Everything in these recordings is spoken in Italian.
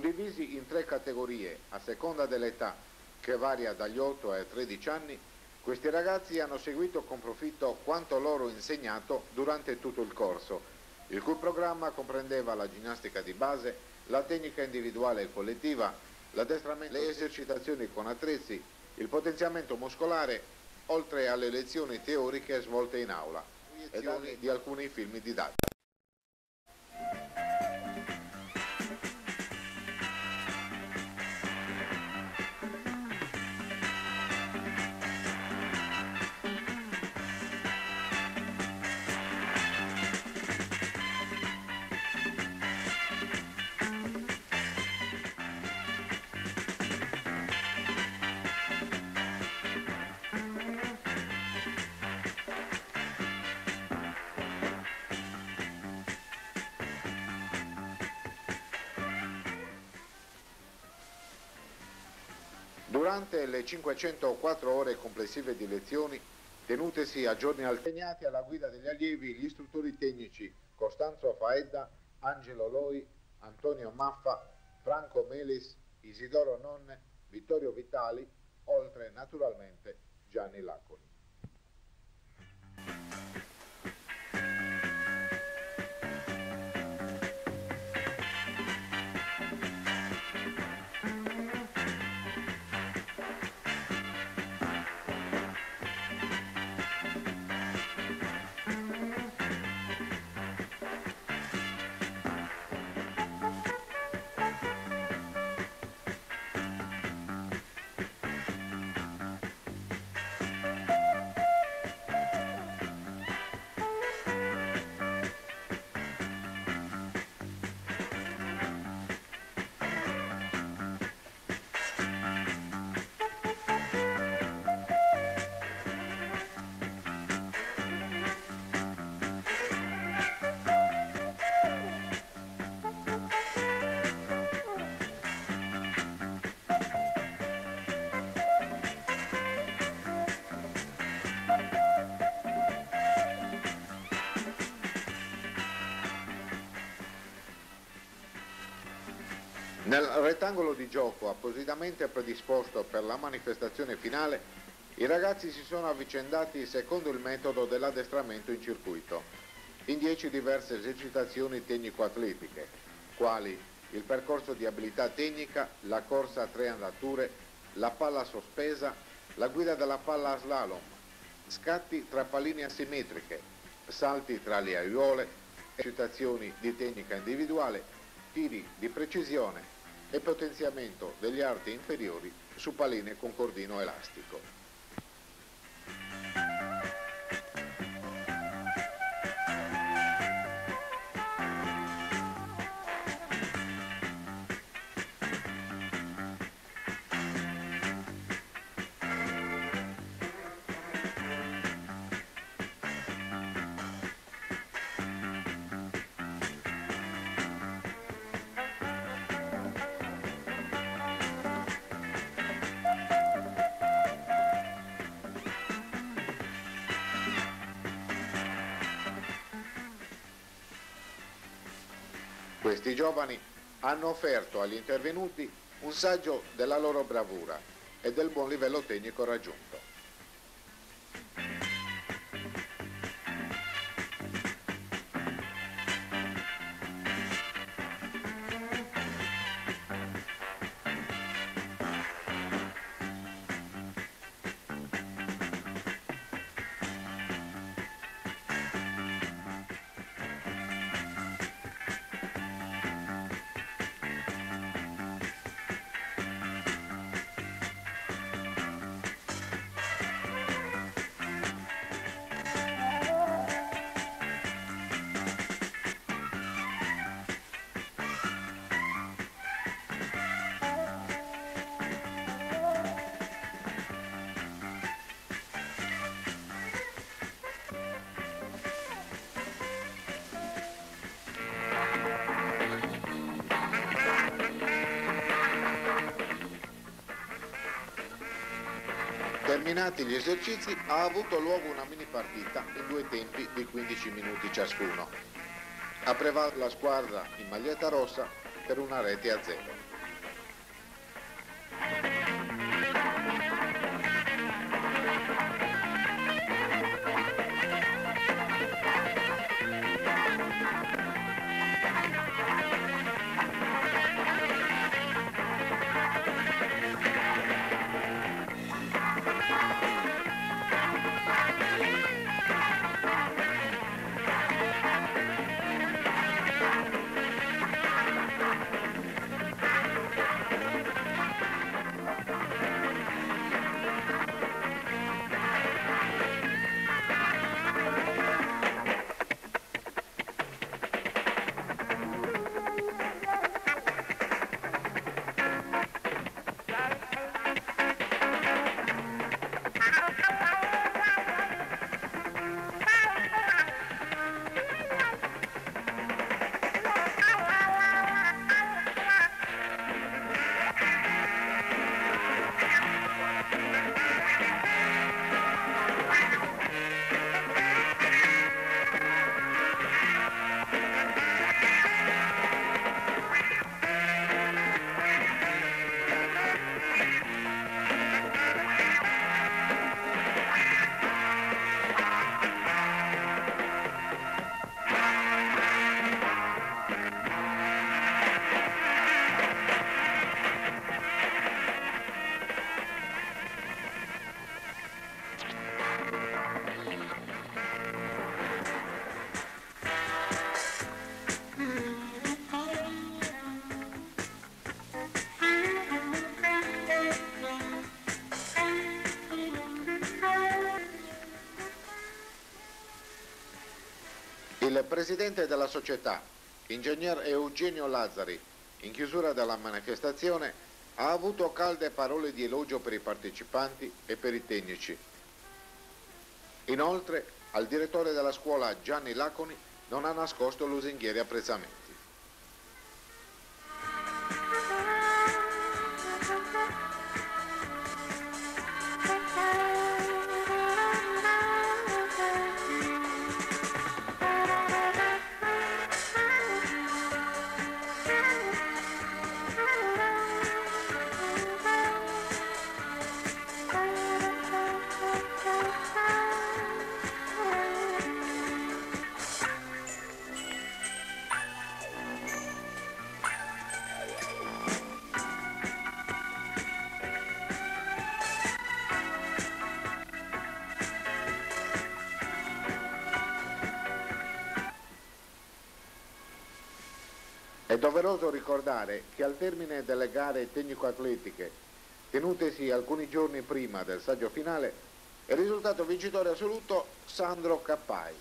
Suddivisi in tre categorie a seconda dell'età, che varia dagli 8 ai 13 anni, questi ragazzi hanno seguito con profitto quanto loro insegnato durante tutto il corso, il cui programma comprendeva la ginnastica di base, la tecnica individuale e collettiva, l'addestramento, le esercitazioni con attrezzi, il potenziamento muscolare, oltre alle lezioni teoriche svolte in aula e di alcuni film didattici. Durante le 504 ore complessive di lezioni, tenutesi a giorni alternati alla guida degli allievi gli istruttori tecnici Costanzo Faedda, Angelo Loi, Antonio Maffa, Franco Melis, Isidoro Nonne, Vittorio Vitali, oltre naturalmente Gianni Lacoli. Nel rettangolo di gioco appositamente predisposto per la manifestazione finale, i ragazzi si sono avvicendati secondo il metodo dell'addestramento in circuito, in dieci diverse esercitazioni tecnico-atletiche, quali il percorso di abilità tecnica, la corsa a tre andature, la palla sospesa, la guida della palla a slalom, scatti tra palline asimmetriche, salti tra le aiuole, esercitazioni di tecnica individuale, tiri di precisione, e potenziamento degli arti inferiori su paline con cordino elastico. Questi giovani hanno offerto agli intervenuti un saggio della loro bravura e del buon livello tecnico raggiunto. Terminati gli esercizi ha avuto luogo una mini partita in due tempi di 15 minuti ciascuno. Ha prevalso la squadra in maglietta rossa per una rete a zero. Presidente della società, ingegner Eugenio Lazzari, in chiusura della manifestazione, ha avuto calde parole di elogio per i partecipanti e per i tecnici. Inoltre, al direttore della scuola Gianni Laconi non ha nascosto lusinghieri apprezzamenti. Ricordare che al termine delle gare tecnico-atletiche, tenutesi alcuni giorni prima del saggio finale, è risultato vincitore assoluto Sandro Cappai,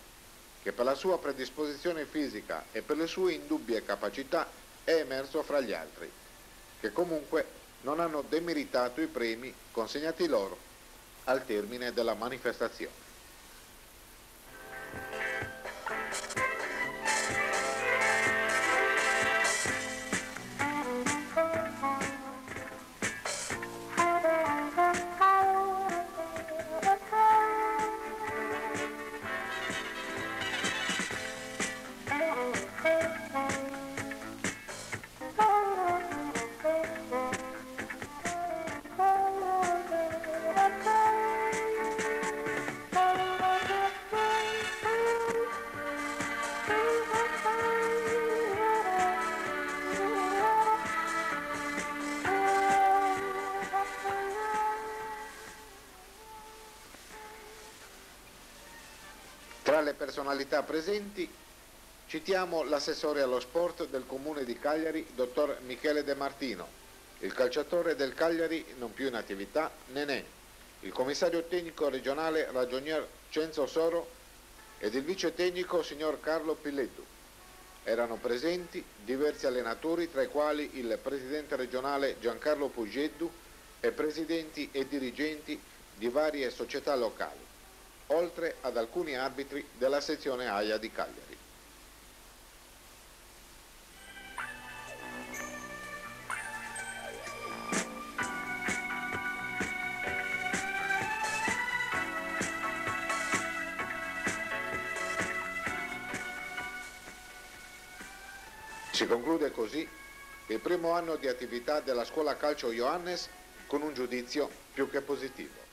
che per la sua predisposizione fisica e per le sue indubbie capacità è emerso fra gli altri, che comunque non hanno demeritato i premi consegnati loro al termine della manifestazione. Personalità presenti citiamo l'assessore allo sport del comune di Cagliari, dottor Michele De Martino, il calciatore del Cagliari non più in attività, Nenè, il commissario tecnico regionale ragionier Cenzo Soro. Ed il vice tecnico signor Carlo Pillettu. Erano presenti diversi allenatori tra i quali il presidente regionale Giancarlo Pugeddu e presidenti e dirigenti di varie società locali oltre ad alcuni arbitri della sezione AIA di Cagliari. Si conclude così il primo anno di attività della scuola calcio Johannes con un giudizio più che positivo.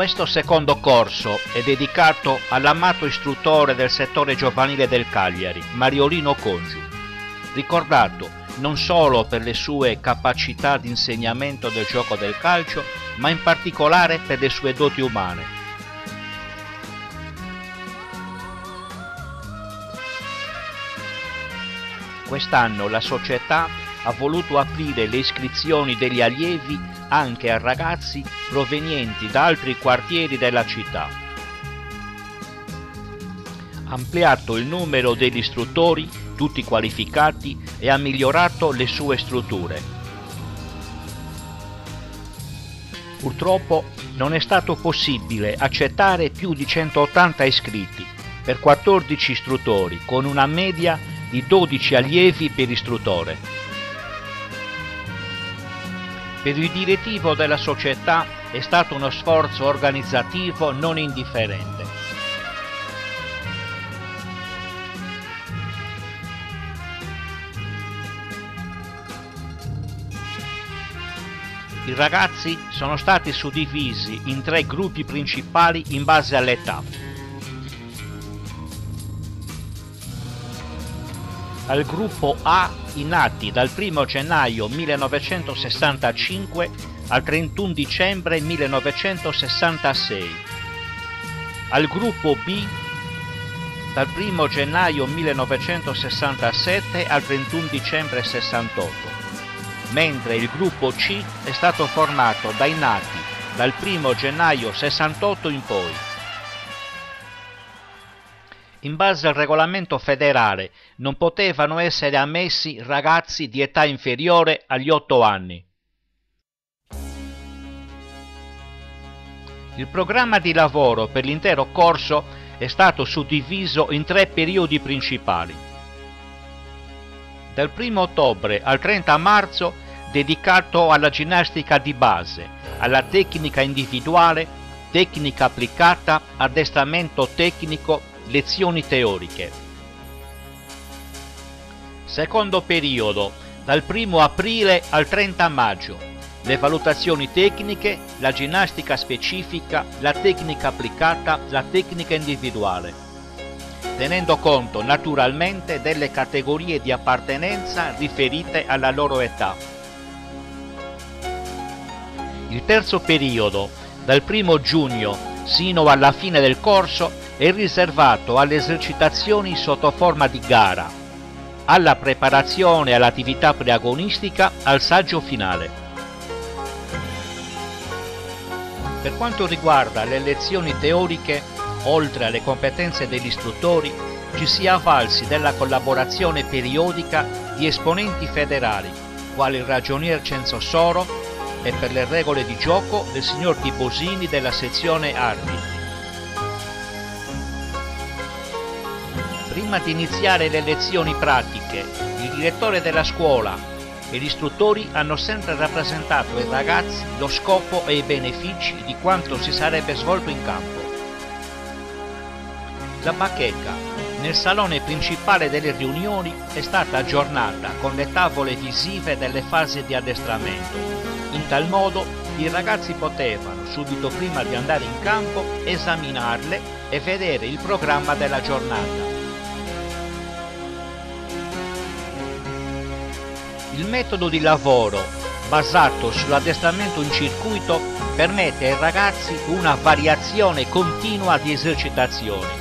Questo secondo corso è dedicato all'amato istruttore del settore giovanile del Cagliari, Mariolino Congiu, ricordato non solo per le sue capacità di insegnamento del gioco del calcio, ma in particolare per le sue doti umane. Quest'anno la società ha voluto aprire le iscrizioni degli allievi anche a ragazzi provenienti da altri quartieri della città. Ampliato il numero degli istruttori, tutti qualificati, e ha migliorato le sue strutture. Purtroppo non è stato possibile accettare più di 180 iscritti per 14 istruttori con una media di 12 allievi per istruttore. Per il direttivo della società è stato uno sforzo organizzativo non indifferente. I ragazzi sono stati suddivisi in tre gruppi principali in base all'età. Al gruppo A i nati dal 1 gennaio 1965 al 31 dicembre 1966. Al gruppo B dal 1 gennaio 1967 al 31 dicembre 68 mentre il gruppo C è stato formato dai nati dal 1 gennaio 68 in poi. In base al regolamento federale non potevano essere ammessi ragazzi di età inferiore agli 8 anni. Il programma di lavoro per l'intero corso è stato suddiviso in tre periodi principali dal 1 ottobre al 30 marzo dedicato alla ginnastica di base, alla tecnica individuale, tecnica applicata, addestramento tecnico, lezioni teoriche. Secondo periodo, dal 1 aprile al 30 maggio, le valutazioni tecniche, la ginnastica specifica, la tecnica applicata, la tecnica individuale tenendo conto naturalmente delle categorie di appartenenza riferite alla loro età. Il terzo periodo, dal 1 giugno sino alla fine del corso, è riservato alle esercitazioni sotto forma di gara, alla preparazione all'attività preagonistica, al saggio finale. Per quanto riguarda le lezioni teoriche, oltre alle competenze degli istruttori, ci si è avvalsi della collaborazione periodica di esponenti federali, quali il ragionier Cenzo Soro e per le regole di gioco del signor Tibosini della sezione arbitri. Prima di iniziare le lezioni pratiche, il direttore della scuola e gli istruttori hanno sempre rappresentato ai ragazzi lo scopo e i benefici di quanto si sarebbe svolto in campo. La bacheca nel salone principale delle riunioni è stata aggiornata con le tavole visive delle fasi di addestramento. In tal modo i ragazzi potevano, subito prima di andare in campo, esaminarle e vedere il programma della giornata. Il metodo di lavoro basato sull'addestramento in circuito permette ai ragazzi una variazione continua di esercitazioni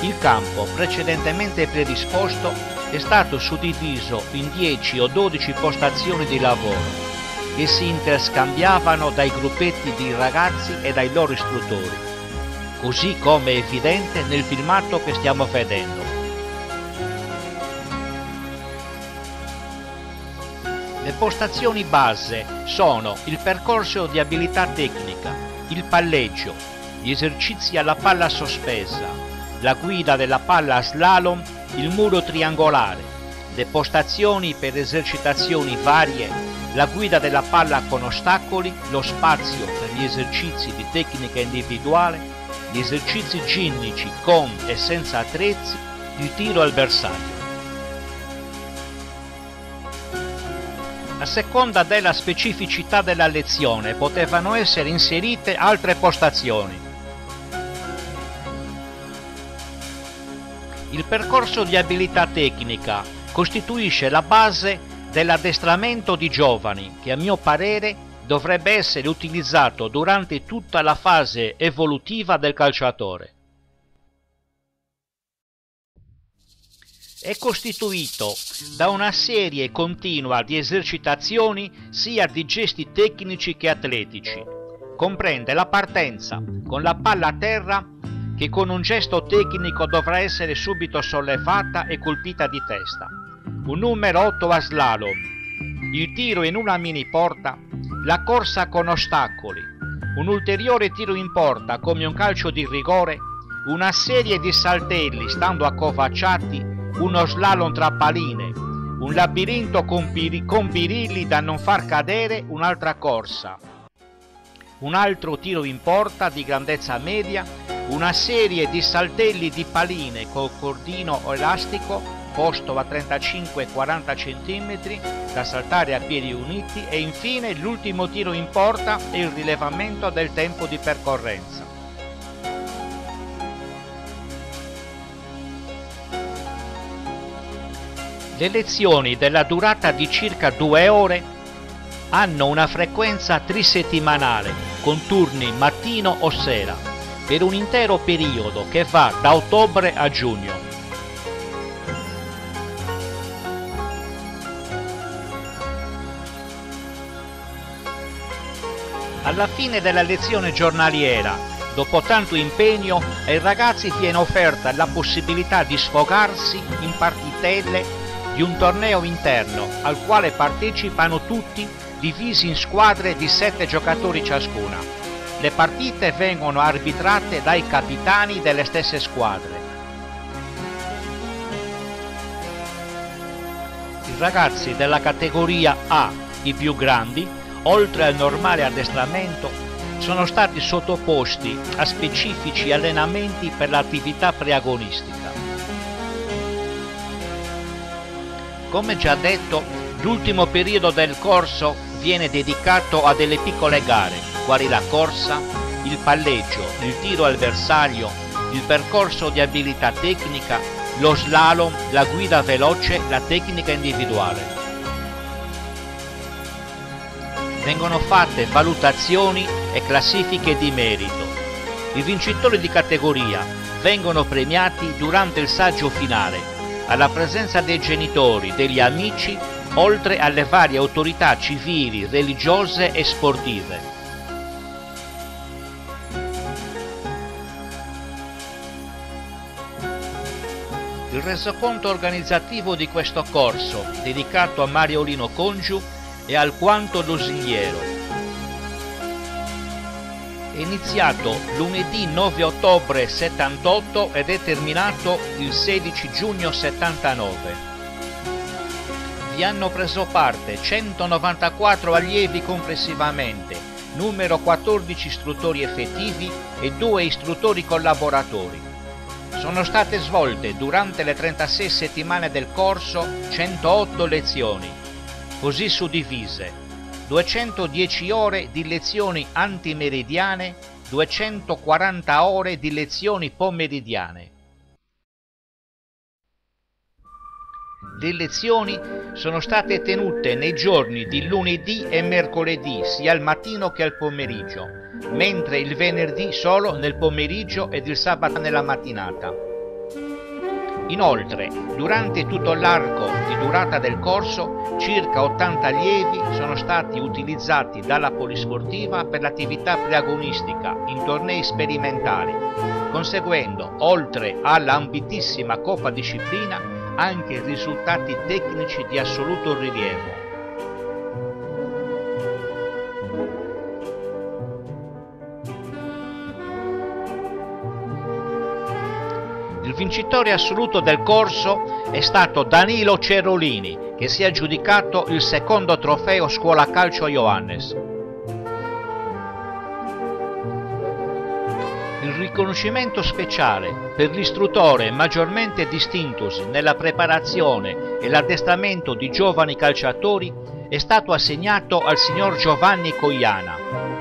il campo precedentemente predisposto è stato suddiviso in 10 o 12 postazioni di lavoro che si interscambiavano dai gruppetti di ragazzi e dai loro istruttori, così come è evidente nel filmato che stiamo vedendo. Le postazioni base sono il percorso di abilità tecnica, il palleggio, gli esercizi alla palla sospesa, la guida della palla slalom, il muro triangolare, le postazioni per esercitazioni varie, la guida della palla con ostacoli, lo spazio per gli esercizi di tecnica individuale, gli esercizi ginnici con e senza attrezzi, il tiro al bersaglio. A seconda della specificità della lezione potevano essere inserite altre postazioni Il percorso di abilità tecnica costituisce la base dell'addestramento di giovani che a mio parere dovrebbe essere utilizzato durante tutta la fase evolutiva del calciatore. È costituito da una serie continua di esercitazioni sia di gesti tecnici che atletici. Comprende la partenza con la palla a terra che con un gesto tecnico dovrà essere subito sollevata e colpita di testa. Un numero 8 a slalom, il tiro in una mini porta, la corsa con ostacoli, un ulteriore tiro in porta come un calcio di rigore, una serie di saltelli stando accovacciati uno slalom tra paline, un labirinto con, pir- con birilli da non far cadere un'altra corsa, un altro tiro in porta di grandezza media, una serie di saltelli di paline col cordino elastico posto a 35-40 cm da saltare a piedi uniti e infine l'ultimo tiro in porta e il rilevamento del tempo di percorrenza. Le lezioni della durata di circa due ore hanno una frequenza trisettimanale con turni mattino o sera per un intero periodo che va da ottobre a giugno. Alla fine della lezione giornaliera, dopo tanto impegno, ai ragazzi viene offerta la possibilità di sfogarsi in partitelle di un torneo interno al quale partecipano tutti divisi in squadre di sette giocatori ciascuna. Le partite vengono arbitrate dai capitani delle stesse squadre. I ragazzi della categoria A, i più grandi, oltre al normale addestramento, sono stati sottoposti a specifici allenamenti per l'attività preagonistica. Come già detto, l'ultimo periodo del corso viene dedicato a delle piccole gare, quali la corsa, il palleggio, il tiro al bersaglio, il percorso di abilità tecnica, lo slalom, la guida veloce, la tecnica individuale. Vengono fatte valutazioni e classifiche di merito. I vincitori di categoria vengono premiati durante il saggio finale alla presenza dei genitori, degli amici, oltre alle varie autorità civili, religiose e sportive. Il resoconto organizzativo di questo corso, dedicato a Mariolino Congiu, è alquanto lusinghiero è iniziato lunedì 9 ottobre 78 ed è terminato il 16 giugno 79. Vi hanno preso parte 194 allievi complessivamente, numero 14 istruttori effettivi e 2 istruttori collaboratori. Sono state svolte durante le 36 settimane del corso 108 lezioni, così suddivise 210 ore di lezioni antimeridiane, 240 ore di lezioni pomeridiane. Le lezioni sono state tenute nei giorni di lunedì e mercoledì, sia al mattino che al pomeriggio, mentre il venerdì solo nel pomeriggio ed il sabato nella mattinata. Inoltre, durante tutto l'arco di durata del corso, circa 80 allievi sono stati utilizzati dalla polisportiva per l'attività preagonistica in tornei sperimentali, conseguendo, oltre alla ambitissima Coppa Disciplina, anche risultati tecnici di assoluto rilievo. Vincitore assoluto del corso è stato Danilo Cerolini, che si è aggiudicato il secondo trofeo Scuola Calcio Ioannes. Il riconoscimento speciale per l'istruttore maggiormente distintosi nella preparazione e l'addestramento di giovani calciatori è stato assegnato al signor Giovanni Coiana,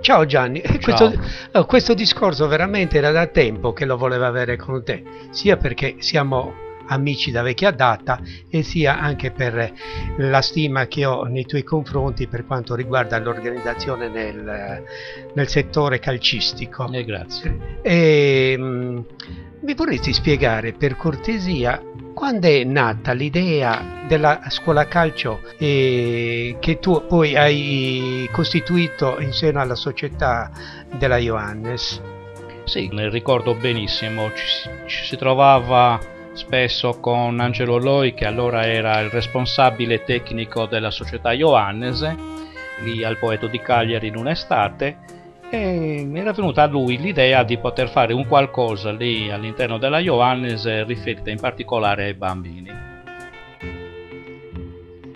Ciao Gianni, Ciao. Questo, questo, discorso veramente era da tempo che lo voleva avere con te, sia perché siamo amici da vecchia data e sia anche per la stima che ho nei tuoi confronti per quanto riguarda l'organizzazione nel, nel settore calcistico. Eh, grazie. E, mh, mi vorresti spiegare per cortesia quando è nata l'idea della scuola calcio eh, che tu poi hai costituito in seno alla società della Johannes? Sì, ne ricordo benissimo, ci, ci si trovava spesso con Angelo Loi che allora era il responsabile tecnico della società Ioannese lì al Poeto di Cagliari in un'estate e era venuta a lui l'idea di poter fare un qualcosa lì all'interno della Ioannese riferita in particolare ai bambini.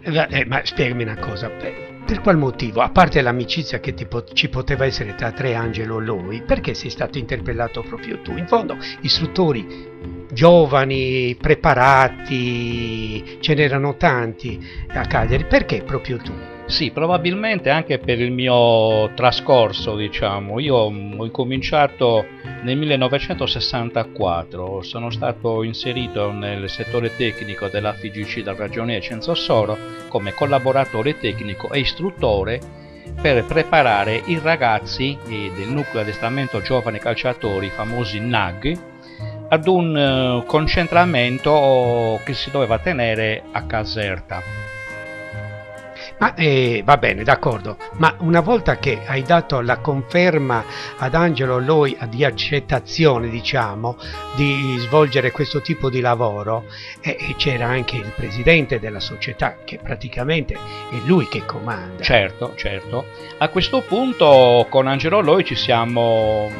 Eh, eh ma spiegami una cosa, per qual motivo, a parte l'amicizia che po- ci poteva essere tra Tre Angelo e lui, perché sei stato interpellato proprio tu? In fondo, istruttori giovani, preparati, ce n'erano tanti a Cagliari, perché proprio tu? Sì, probabilmente anche per il mio trascorso, diciamo. Io ho incominciato nel 1964, sono stato inserito nel settore tecnico della FIGC dal ragioniere Cenzo Soro come collaboratore tecnico e istruttore per preparare i ragazzi del nucleo addestramento giovani calciatori, i famosi NAG, ad un uh, concentramento che si doveva tenere a Caserta ma eh, va bene, d'accordo, ma una volta che hai dato la conferma ad Angelo Loi di accettazione, diciamo, di svolgere questo tipo di lavoro, eh, c'era anche il presidente della società, che praticamente è lui che comanda. Certo, certo. A questo punto con Angelo Loi ci siamo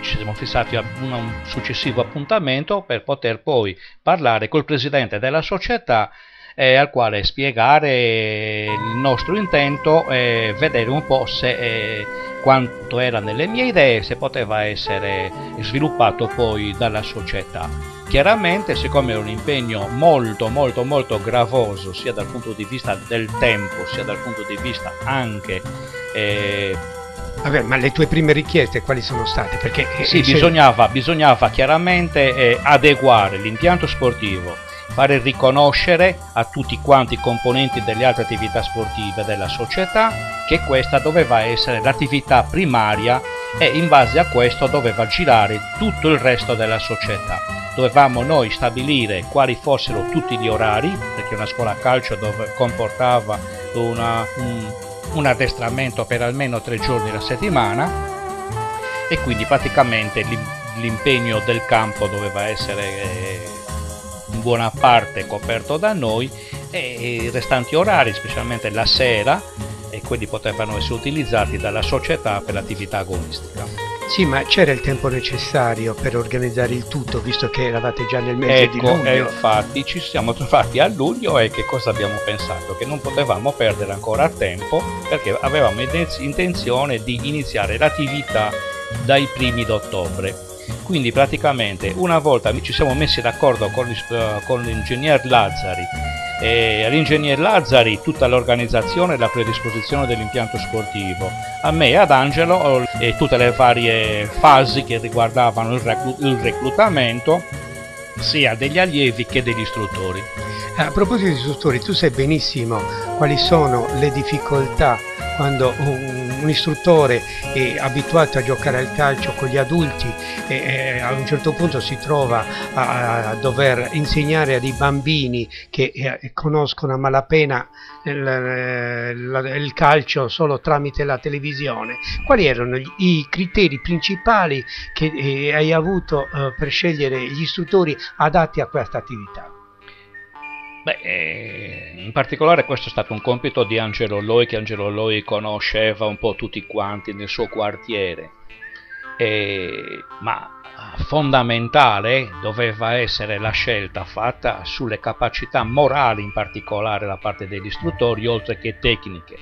ci siamo fissati a un successivo appuntamento per poter poi parlare col presidente della società eh, al quale spiegare il nostro intento e vedere un po' se eh, quanto era nelle mie idee, se poteva essere sviluppato poi dalla società. Chiaramente, siccome è un impegno molto molto molto gravoso sia dal punto di vista del tempo, sia dal punto di vista anche eh, Vabbè, ma le tue prime richieste quali sono state? Perché eh, sì, se... bisognava, bisognava, chiaramente eh, adeguare l'impianto sportivo fare riconoscere a tutti quanti i componenti delle altre attività sportive della società che questa doveva essere l'attività primaria e in base a questo doveva girare tutto il resto della società. Dovevamo noi stabilire quali fossero tutti gli orari, perché una scuola calcio comportava una, un, un addestramento per almeno tre giorni alla settimana e quindi praticamente l'impegno del campo doveva essere eh, in buona parte coperto da noi e i restanti orari, specialmente la sera, e quelli potevano essere utilizzati dalla società per l'attività agonistica. Sì, ma c'era il tempo necessario per organizzare il tutto, visto che eravate già nel mese ecco, di luglio. Ecco, infatti ci siamo trovati a luglio e che cosa abbiamo pensato? Che non potevamo perdere ancora tempo perché avevamo intenzione di iniziare l'attività dai primi d'ottobre quindi praticamente una volta ci siamo messi d'accordo con, con l'ingegner Lazzari e all'ingegner Lazzari tutta l'organizzazione e la predisposizione dell'impianto sportivo, a me e ad Angelo e tutte le varie fasi che riguardavano il, reclu- il reclutamento sia degli allievi che degli istruttori. A proposito di istruttori, tu sai benissimo quali sono le difficoltà quando un, un, istruttore è abituato a giocare al calcio con gli adulti e, e a un certo punto si trova a, a dover insegnare a dei bambini che eh, conoscono a malapena il, il, il, calcio solo tramite la televisione, quali erano i criteri principali che eh, hai avuto eh, per scegliere gli istruttori adatti a questa attività? Beh, eh, in particolare questo è stato un compito di Angelo Loi, che Angelo Loi conosceva un po' tutti quanti nel suo quartiere, e, ma fondamentale doveva essere la scelta fatta sulle capacità morali in particolare da parte degli istruttori, oltre che tecniche.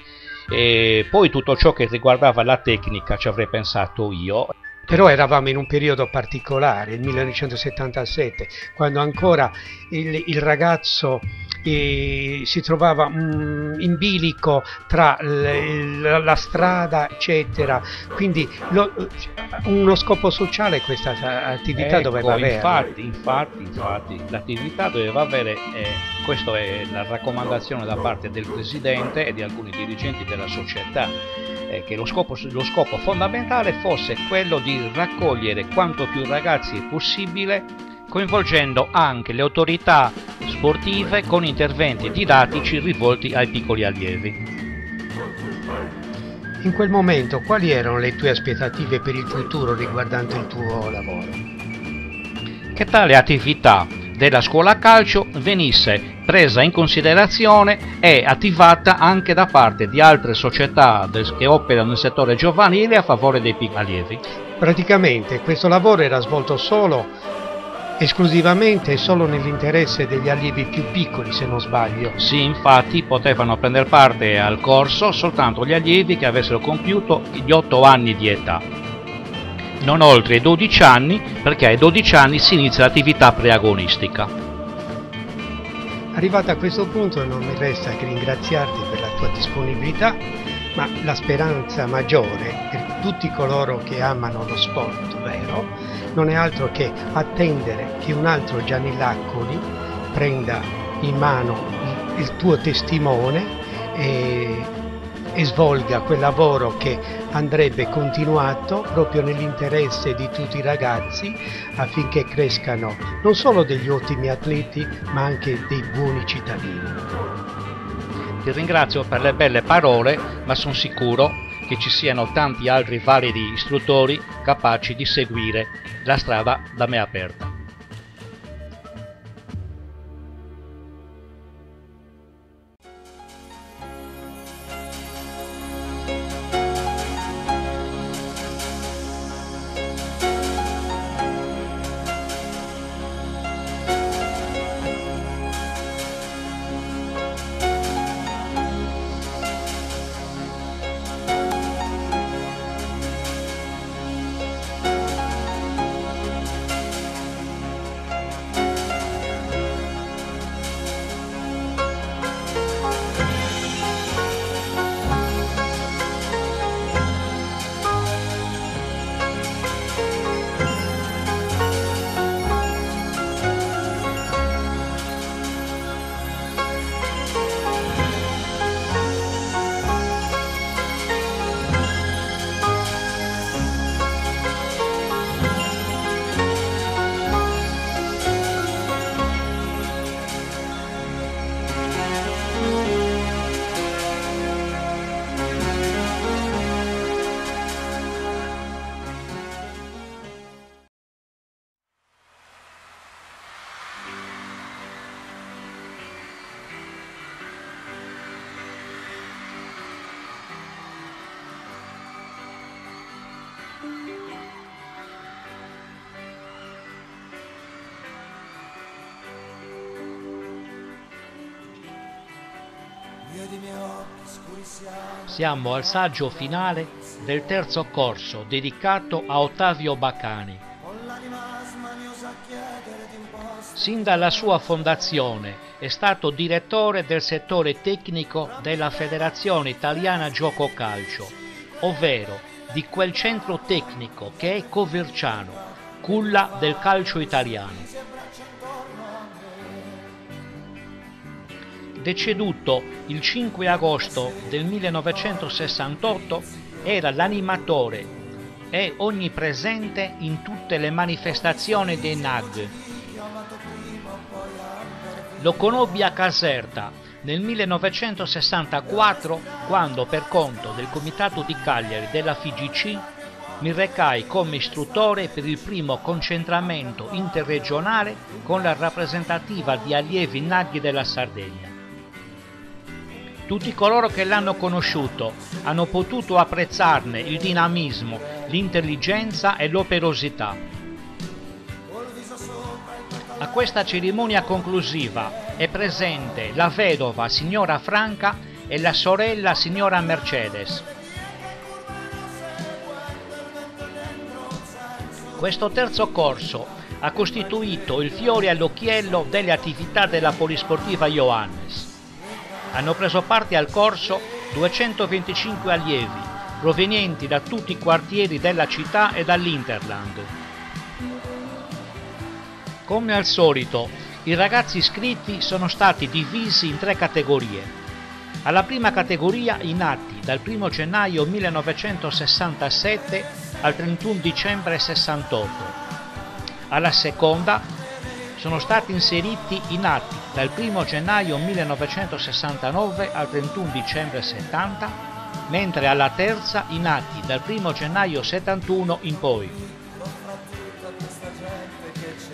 E poi tutto ciò che riguardava la tecnica ci avrei pensato io però eravamo in un periodo particolare, il 1977, quando ancora il, il ragazzo eh, si trovava un imbilico tra la, la strada eccetera. Quindi lo, uno scopo sociale questa attività ecco, doveva avere. infatti infatti infatti l'attività doveva avere eh, questa è la raccomandazione da parte del presidente e di alcuni dirigenti della società eh, che lo scopo, lo scopo fondamentale fosse quello di raccogliere quanto più ragazzi possibile coinvolgendo anche le autorità sportive con interventi didattici rivolti ai piccoli allievi. In quel momento quali erano le tue aspettative per il futuro riguardante il tuo lavoro? Che tale attività della scuola calcio venisse presa in considerazione e attivata anche da parte di altre società che operano nel settore giovanile a favore dei piccoli allievi. Praticamente questo lavoro era svolto solo esclusivamente e solo nell'interesse degli allievi più piccoli se non sbaglio. Sì, infatti potevano prendere parte al corso soltanto gli allievi che avessero compiuto gli 8 anni di età. Non oltre i 12 anni, perché ai 12 anni si inizia l'attività preagonistica. Arrivato a questo punto non mi resta che ringraziarti per la tua disponibilità, ma la speranza maggiore per tutti coloro che amano lo sport, vero? non è altro che attendere che un altro Gianni Laccoli prenda in mano il tuo testimone e, e svolga quel lavoro che andrebbe continuato proprio nell'interesse di tutti i ragazzi affinché crescano non solo degli ottimi atleti ma anche dei buoni cittadini. Ti ringrazio per le belle parole ma sono sicuro che ci siano tanti altri validi istruttori capaci di seguire la strada da me aperta. Siamo al saggio finale del terzo corso dedicato a Ottavio Baccani. Sin dalla sua fondazione è stato direttore del settore tecnico della Federazione Italiana Gioco Calcio, ovvero di quel centro tecnico che è Coverciano, culla del calcio italiano. Deceduto il 5 agosto del 1968, era l'animatore e onnipresente in tutte le manifestazioni dei NAG. Lo conobbi a Caserta nel 1964 quando per conto del Comitato di Cagliari della FIGC mi recai come istruttore per il primo concentramento interregionale con la rappresentativa di allievi naghi della Sardegna. Tutti coloro che l'hanno conosciuto hanno potuto apprezzarne il dinamismo, l'intelligenza e l'operosità. A questa cerimonia conclusiva è presente la vedova signora Franca e la sorella signora Mercedes. Questo terzo corso ha costituito il fiore all'occhiello delle attività della Polisportiva Ioannes. Hanno preso parte al corso 225 allievi provenienti da tutti i quartieri della città e dall'Interland. Come al solito, i ragazzi iscritti sono stati divisi in tre categorie. Alla prima categoria i nati dal 1 gennaio 1967 al 31 dicembre 68. Alla seconda sono stati inseriti i nati dal 1 gennaio 1969 al 31 dicembre 70, mentre alla terza i nati dal 1 gennaio 71 in poi.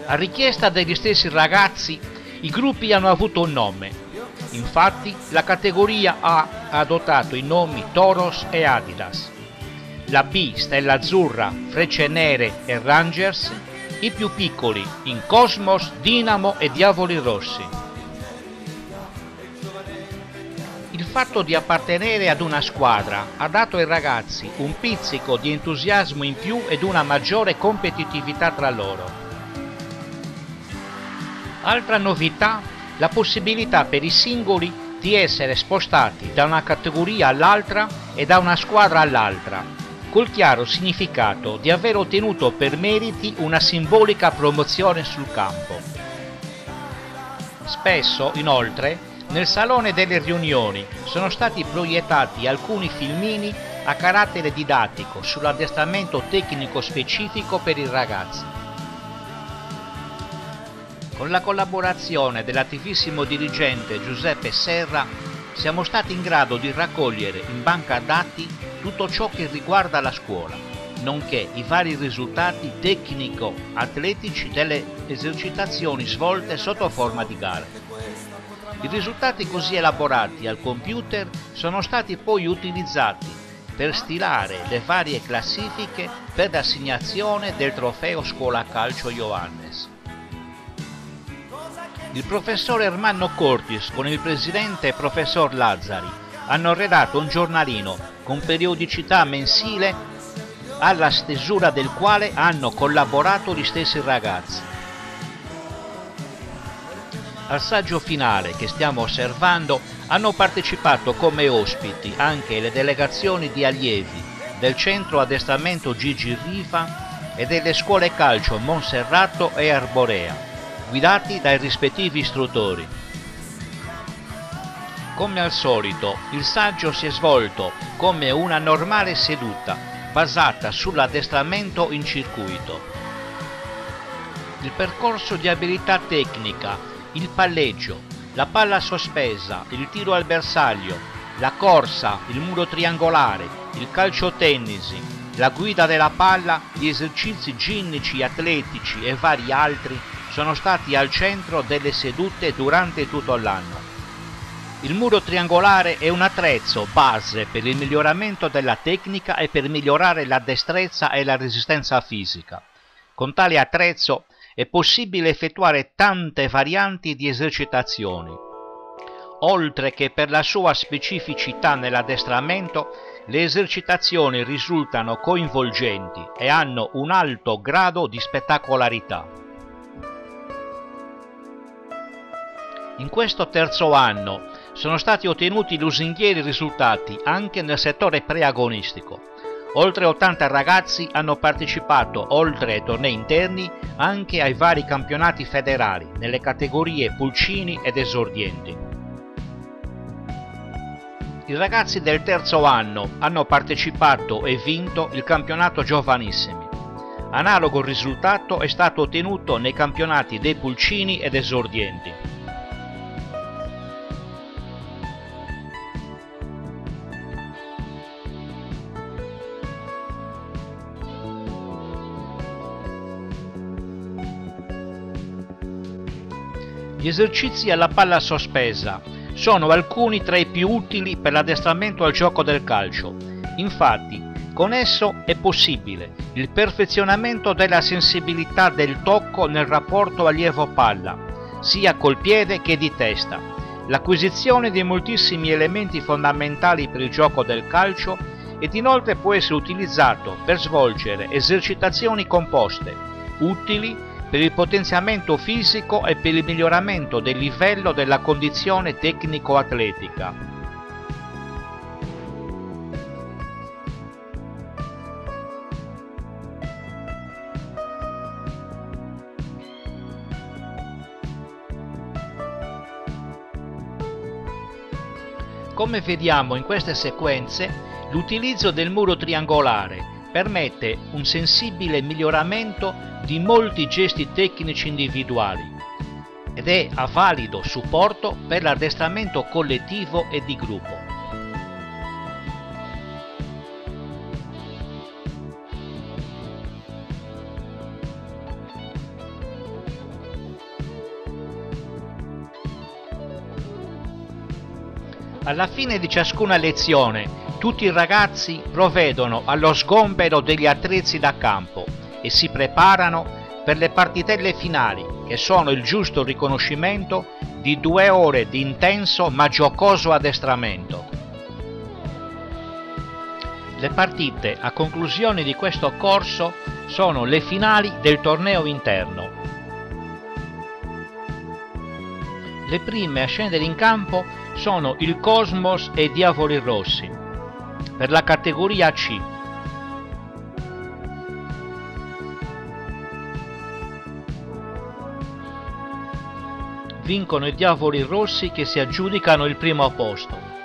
A richiesta degli stessi ragazzi, i gruppi hanno avuto un nome. Infatti, la categoria A ha adottato i nomi Toros e Adidas. La B, Stella Azzurra, Frecce Nere e Rangers. I più piccoli in Cosmos, Dinamo e Diavoli Rossi. Il fatto di appartenere ad una squadra ha dato ai ragazzi un pizzico di entusiasmo in più ed una maggiore competitività tra loro. Altra novità, la possibilità per i singoli di essere spostati da una categoria all'altra e da una squadra all'altra, col chiaro significato di aver ottenuto per meriti una simbolica promozione sul campo. Spesso, inoltre, nel salone delle riunioni sono stati proiettati alcuni filmini a carattere didattico sull'addestramento tecnico specifico per i ragazzi. Con la collaborazione dell'attivissimo dirigente Giuseppe Serra siamo stati in grado di raccogliere in banca dati tutto ciò che riguarda la scuola, nonché i vari risultati tecnico-atletici delle esercitazioni svolte sotto forma di gare. I risultati così elaborati al computer sono stati poi utilizzati per stilare le varie classifiche per l'assegnazione del trofeo Scuola Calcio Ioannes il professor Ermanno Cortis con il presidente professor Lazzari hanno redatto un giornalino con periodicità mensile alla stesura del quale hanno collaborato gli stessi ragazzi. Al saggio finale che stiamo osservando hanno partecipato come ospiti anche le delegazioni di allievi del centro addestramento Gigi Riva e delle scuole calcio Monserrato e Arborea guidati dai rispettivi istruttori. Come al solito, il saggio si è svolto come una normale seduta basata sull'addestramento in circuito. Il percorso di abilità tecnica, il palleggio, la palla sospesa, il tiro al bersaglio, la corsa, il muro triangolare, il calcio tennisi, la guida della palla, gli esercizi ginnici, atletici e vari altri sono stati al centro delle sedute durante tutto l'anno. Il muro triangolare è un attrezzo base per il miglioramento della tecnica e per migliorare la destrezza e la resistenza fisica. Con tale attrezzo è possibile effettuare tante varianti di esercitazioni. Oltre che per la sua specificità nell'addestramento, le esercitazioni risultano coinvolgenti e hanno un alto grado di spettacolarità. In questo terzo anno sono stati ottenuti lusinghieri risultati anche nel settore preagonistico. Oltre 80 ragazzi hanno partecipato, oltre ai tornei interni, anche ai vari campionati federali nelle categorie pulcini ed esordienti. I ragazzi del terzo anno hanno partecipato e vinto il campionato giovanissimi. Analogo risultato è stato ottenuto nei campionati dei pulcini ed esordienti. Gli esercizi alla palla sospesa sono alcuni tra i più utili per l'addestramento al gioco del calcio. Infatti, con esso è possibile il perfezionamento della sensibilità del tocco nel rapporto allievo-palla, sia col piede che di testa, l'acquisizione di moltissimi elementi fondamentali per il gioco del calcio ed inoltre può essere utilizzato per svolgere esercitazioni composte, utili per il potenziamento fisico e per il miglioramento del livello della condizione tecnico-atletica. Come vediamo in queste sequenze, l'utilizzo del muro triangolare permette un sensibile miglioramento di molti gesti tecnici individuali ed è a valido supporto per l'addestramento collettivo e di gruppo. Alla fine di ciascuna lezione tutti i ragazzi provvedono allo sgombero degli attrezzi da campo e si preparano per le partitelle finali, che sono il giusto riconoscimento di due ore di intenso ma giocoso addestramento. Le partite a conclusione di questo corso sono le finali del torneo interno. Le prime a scendere in campo sono il Cosmos e i Diavoli Rossi per la categoria C. Vincono i Diavoli Rossi che si aggiudicano il primo posto.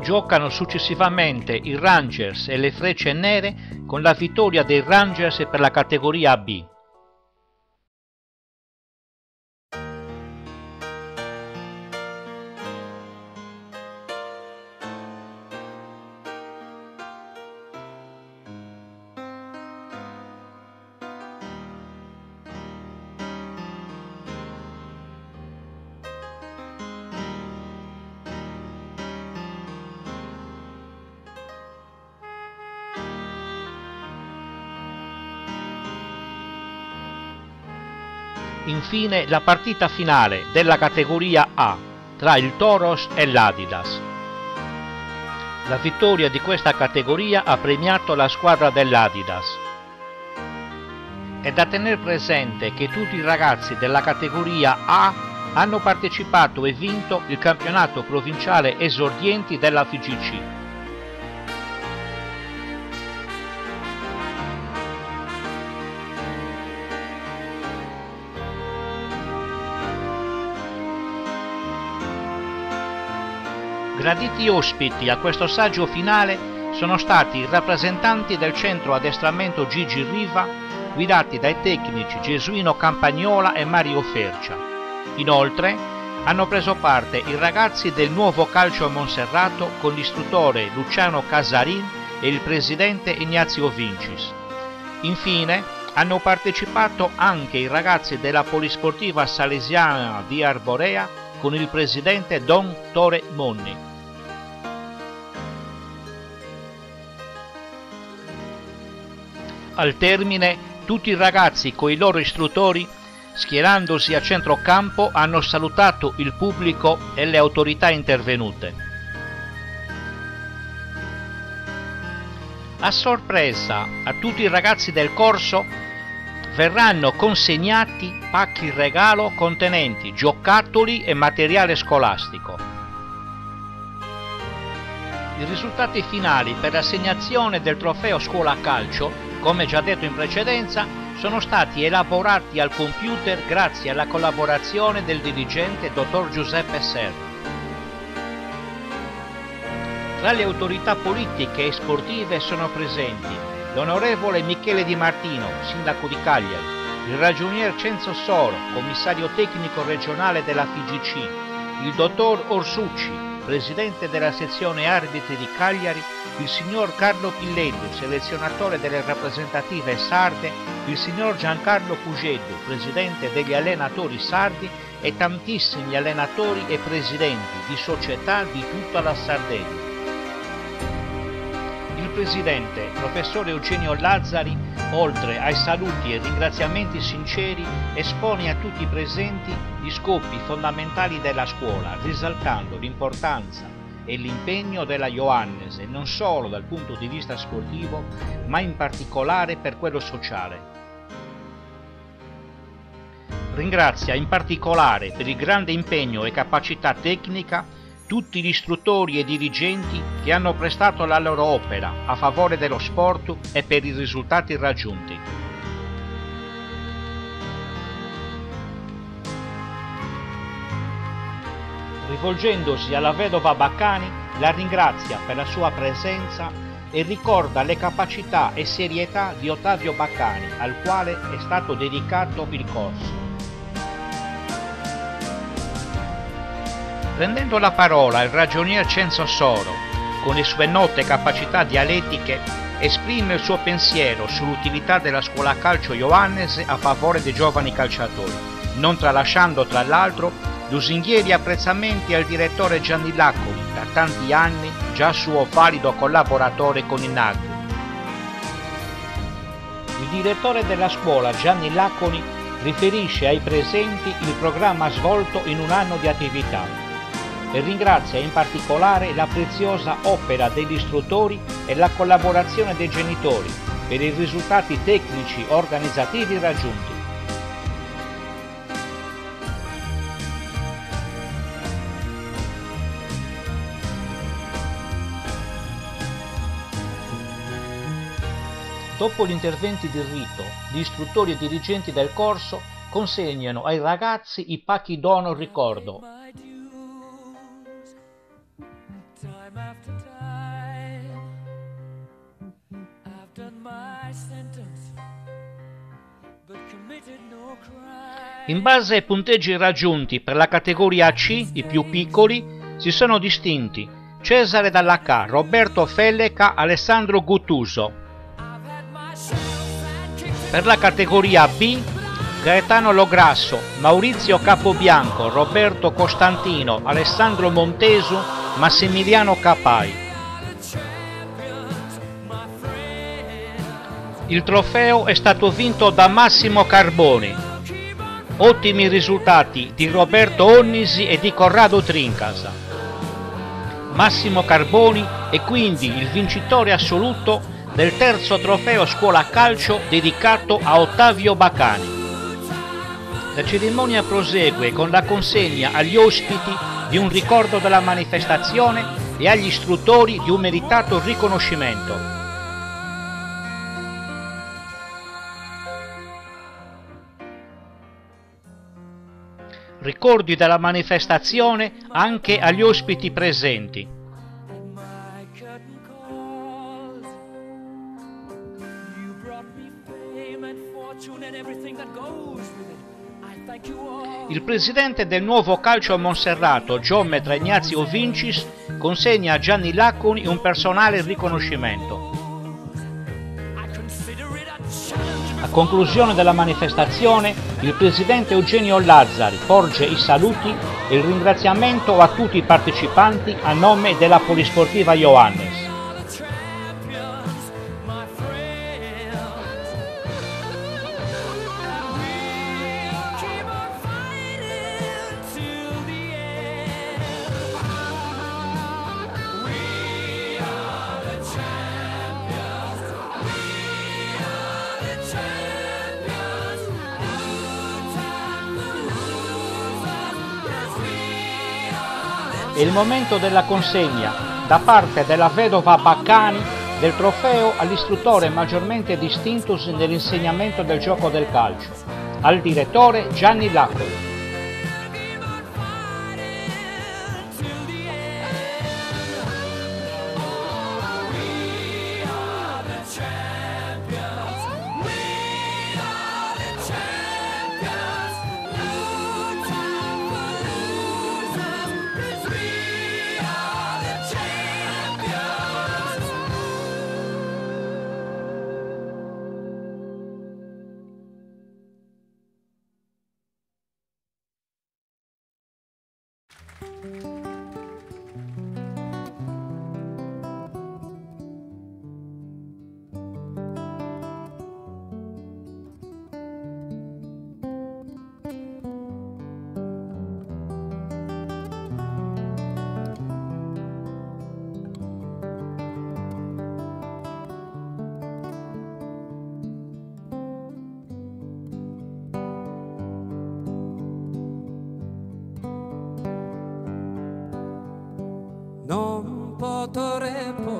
giocano successivamente i Rangers e le Frecce Nere con la vittoria dei Rangers per la categoria B. infine la partita finale della categoria A tra il Toros e l'Adidas. La vittoria di questa categoria ha premiato la squadra dell'Adidas. È da tenere presente che tutti i ragazzi della categoria A hanno partecipato e vinto il campionato provinciale esordienti della FIGC Graditi ospiti a questo saggio finale sono stati i rappresentanti del centro addestramento Gigi Riva, guidati dai tecnici Gesuino Campagnola e Mario Fercia. Inoltre hanno preso parte i ragazzi del nuovo calcio a Monserrato con l'istruttore Luciano Casarin e il presidente Ignazio Vincis. Infine hanno partecipato anche i ragazzi della Polisportiva Salesiana di Arborea con il presidente Don Tore Monni. Al termine, tutti i ragazzi con i loro istruttori, schierandosi a centrocampo, hanno salutato il pubblico e le autorità intervenute. A sorpresa a tutti i ragazzi del corso verranno consegnati pacchi regalo contenenti giocattoli e materiale scolastico. I risultati finali per l'assegnazione del trofeo scuola calcio come già detto in precedenza, sono stati elaborati al computer grazie alla collaborazione del dirigente dottor Giuseppe Serra. Tra le autorità politiche e sportive sono presenti l'onorevole Michele Di Martino, sindaco di Cagliari, il ragionier Cenzo Soro, commissario tecnico regionale della FIGC, il dottor Orsucci, presidente della sezione arbitri di Cagliari, il signor Carlo Pilletto, selezionatore delle rappresentative sarde, il signor Giancarlo Cugello, presidente degli allenatori sardi e tantissimi allenatori e presidenti di società di tutta la Sardegna. Il presidente, professore Eugenio Lazzari, oltre ai saluti e ringraziamenti sinceri, espone a tutti i presenti gli scopi fondamentali della scuola, risaltando l'importanza e l'impegno della Ioannese non solo dal punto di vista sportivo, ma in particolare per quello sociale. Ringrazia in particolare per il grande impegno e capacità tecnica tutti gli istruttori e dirigenti che hanno prestato la loro opera a favore dello sport e per i risultati raggiunti. Rivolgendosi alla vedova Baccani, la ringrazia per la sua presenza e ricorda le capacità e serietà di Ottavio Baccani, al quale è stato dedicato il corso. Prendendo la parola il ragionier Cenzo Soro, con le sue note capacità dialettiche, esprime il suo pensiero sull'utilità della scuola calcio Ioannese a favore dei giovani calciatori, non tralasciando tra l'altro lusinghieri apprezzamenti al direttore Gianni Laccoli, da tanti anni già suo valido collaboratore con il NAG. Il direttore della scuola Gianni Lacconi riferisce ai presenti il programma svolto in un anno di attività e ringrazia in particolare la preziosa opera degli istruttori e la collaborazione dei genitori per i risultati tecnici organizzativi raggiunti. Dopo gli interventi di rito, gli istruttori e dirigenti del corso consegnano ai ragazzi i pacchi dono ricordo In base ai punteggi raggiunti per la categoria C, i più piccoli, si sono distinti Cesare Dallacà, Roberto Felleca, Alessandro Guttuso. Per la categoria B, Gaetano Lograsso, Maurizio Capobianco, Roberto Costantino, Alessandro Montesu, Massimiliano Capai. Il trofeo è stato vinto da Massimo Carboni, Ottimi risultati di Roberto Onnisi e di Corrado Trincasa. Massimo Carboni è quindi il vincitore assoluto del terzo trofeo scuola calcio dedicato a Ottavio Bacani. La cerimonia prosegue con la consegna agli ospiti di un ricordo della manifestazione e agli istruttori di un meritato riconoscimento. ricordi della manifestazione anche agli ospiti presenti. Il presidente del nuovo calcio a Monserrato, geometra Ignazio Vincis, consegna a Gianni Lacconi un personale riconoscimento. A conclusione della manifestazione, il presidente Eugenio Lazzari porge i saluti e il ringraziamento a tutti i partecipanti a nome della Polisportiva Ioannes. Momento della consegna da parte della vedova Baccani del trofeo all'istruttore maggiormente distintosi nell'insegnamento del gioco del calcio, al direttore Gianni Laccoli.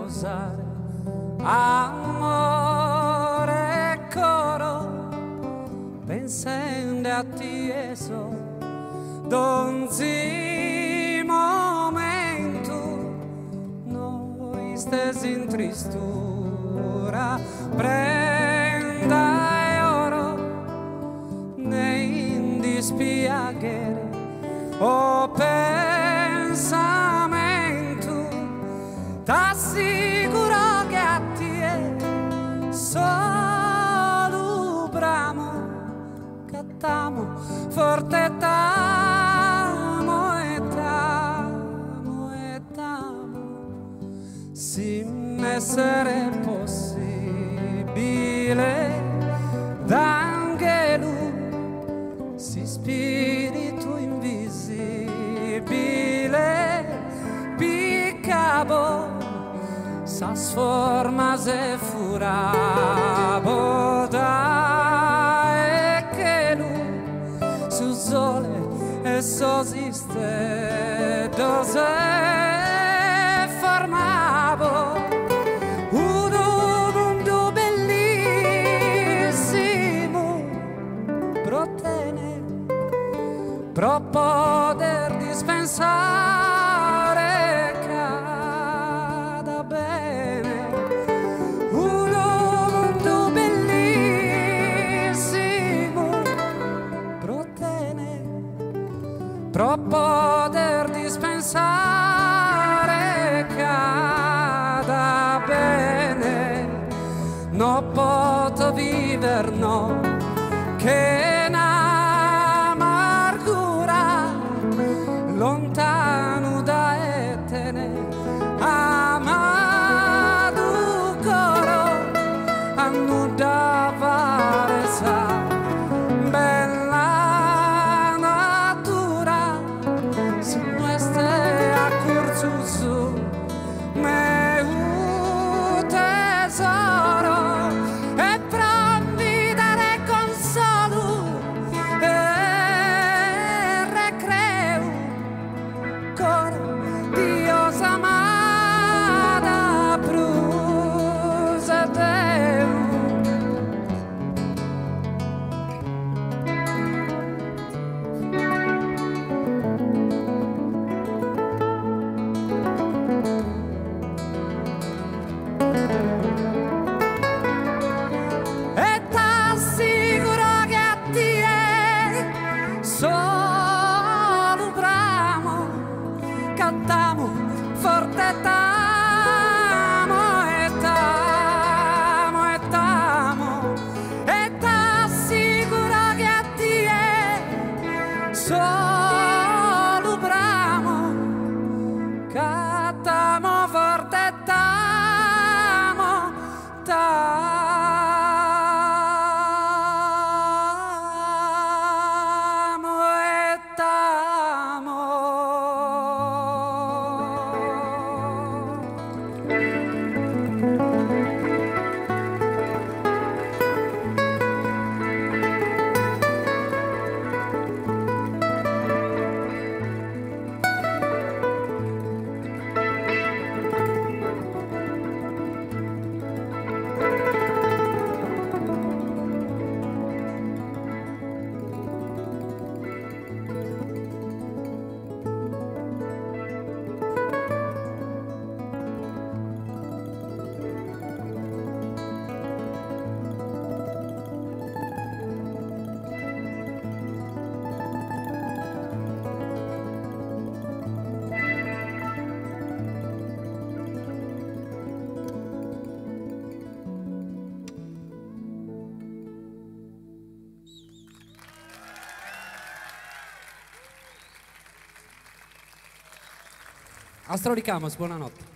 riposare. Amore coro, pensando a ti e don donzi momento, noi stesi in tristura, prenda e oro, ne indispiaghere, oh Astroricamos, buonanotte.